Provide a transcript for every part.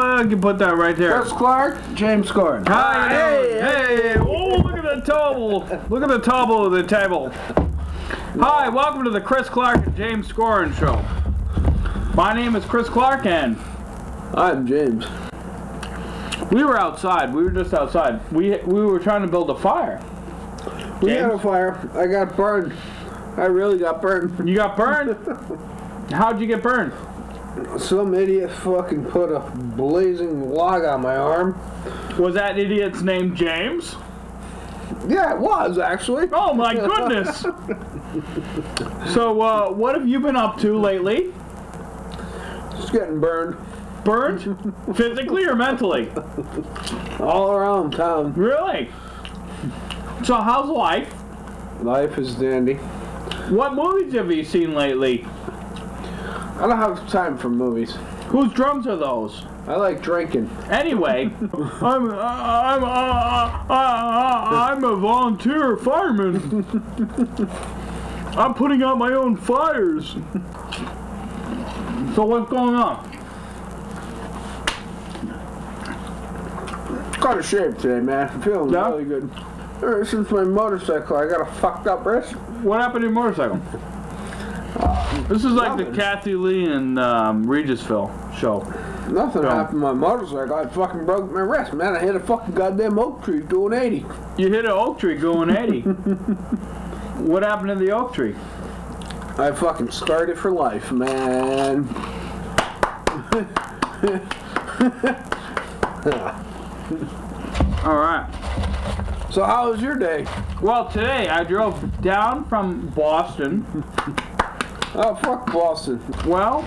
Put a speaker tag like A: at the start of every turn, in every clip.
A: I can put that right there.
B: Chris Clark, James Gordon.
A: Hi, hey, hey, Oh, look at the table. Look at the table of the table. Hi, welcome to the Chris Clark and James Scorin Show. My name is Chris Clark, and
B: I'm James.
A: we were outside. We were just outside. We we were trying to build a fire.
B: We
A: James?
B: had a fire. I got burned. I really got burned.
A: You got burned. How'd you get burned?
B: Some idiot fucking put a blazing log on my arm.
A: Was that idiot's name James?
B: Yeah, it was actually.
A: Oh my goodness! so, uh, what have you been up to lately?
B: Just getting burned
A: Burned? Physically or mentally?
B: all around town.
A: Really? So, how's life?
B: Life is dandy.
A: What movies have you seen lately?
B: I don't have time for movies.
A: Whose drums are those?
B: I like drinking.
A: Anyway, I'm I'm uh, uh, uh, I'm a volunteer fireman. I'm putting out my own fires. So what's going on?
B: Got a shave today, man. I'm feeling
A: Yeah?
B: really good. Ever since my motorcycle, I got a fucked up wrist.
A: What happened to your motorcycle? This is like the. Kathie Lee and um, Regisville show.
B: Nothing
A: No.
B: happened to my motorcycle. I fucking broke my wrist, man. I hit a fucking goddamn oak tree doing 80.
A: You hit an oak tree going 80. what happened to the oak tree?
B: I fucking scarred it for life, man.
A: All right.
B: So how was your day?
A: Well, today I drove down from Boston.
B: Oh, fuck Boston.
A: Well,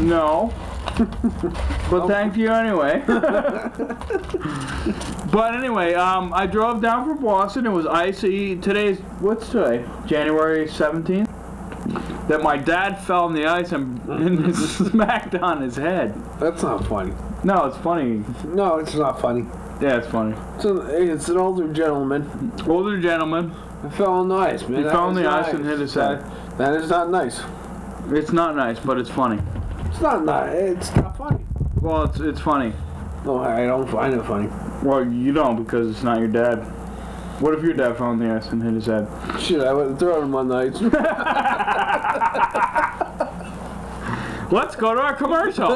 A: no. but thank you anyway. but anyway, um, I drove down from Boston. It was icy. Today's what's today? January seventeenth. That my dad fell in the ice and, and smacked on his head.
B: That's not funny.
A: No, it's funny.
B: No, it's not funny.
A: Yeah, it's funny.
B: So it's an older gentleman.
A: Older gentleman.
B: I fell on the ice, man.
A: He
B: That
A: fell on the ice and hit his head.
B: That- that is not nice.
A: It's not nice, but it's funny.
B: It's not nice. It's not funny.
A: Well, it's it's funny.
B: No, I don't find it funny.
A: Well, you don't because it's not your dad. What if your dad fell on the ice and hit his head?
B: Shit, I would have thrown him on the ice.
A: Let's go to our commercial.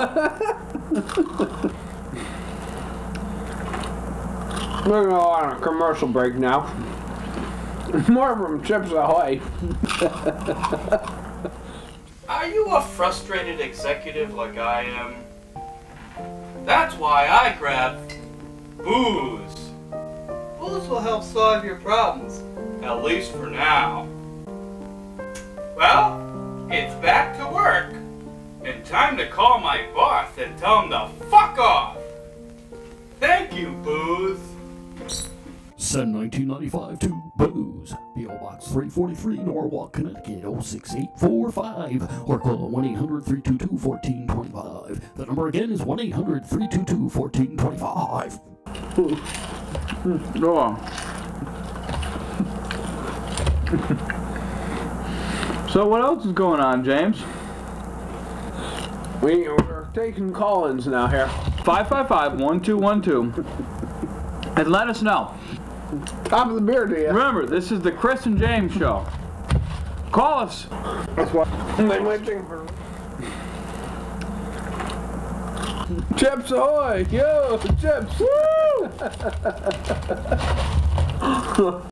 B: We're going on a commercial break now. More from Chips Ahoy.
C: Are you a frustrated executive like I am? That's why I grabbed booze. Booze will help solve your problems, at least for now. Well, it's back to work, and time to call my boss and tell him to fuck off. Thank you, booze.
D: Send 1995 to Booze, P.O. Box 343, Norwalk, Connecticut 06845, or call 1 800 322 1425. The number again is 1 800 322 1425.
A: So what else is going on, James?
B: We, we're taking call-ins now here.
A: 555-1212. And let us know.
B: Top of the beer to you.
A: Remember, this is the Chris and James show. Call us.
B: That's why they might think for. Chips ahoy! Yo, chips! Woo!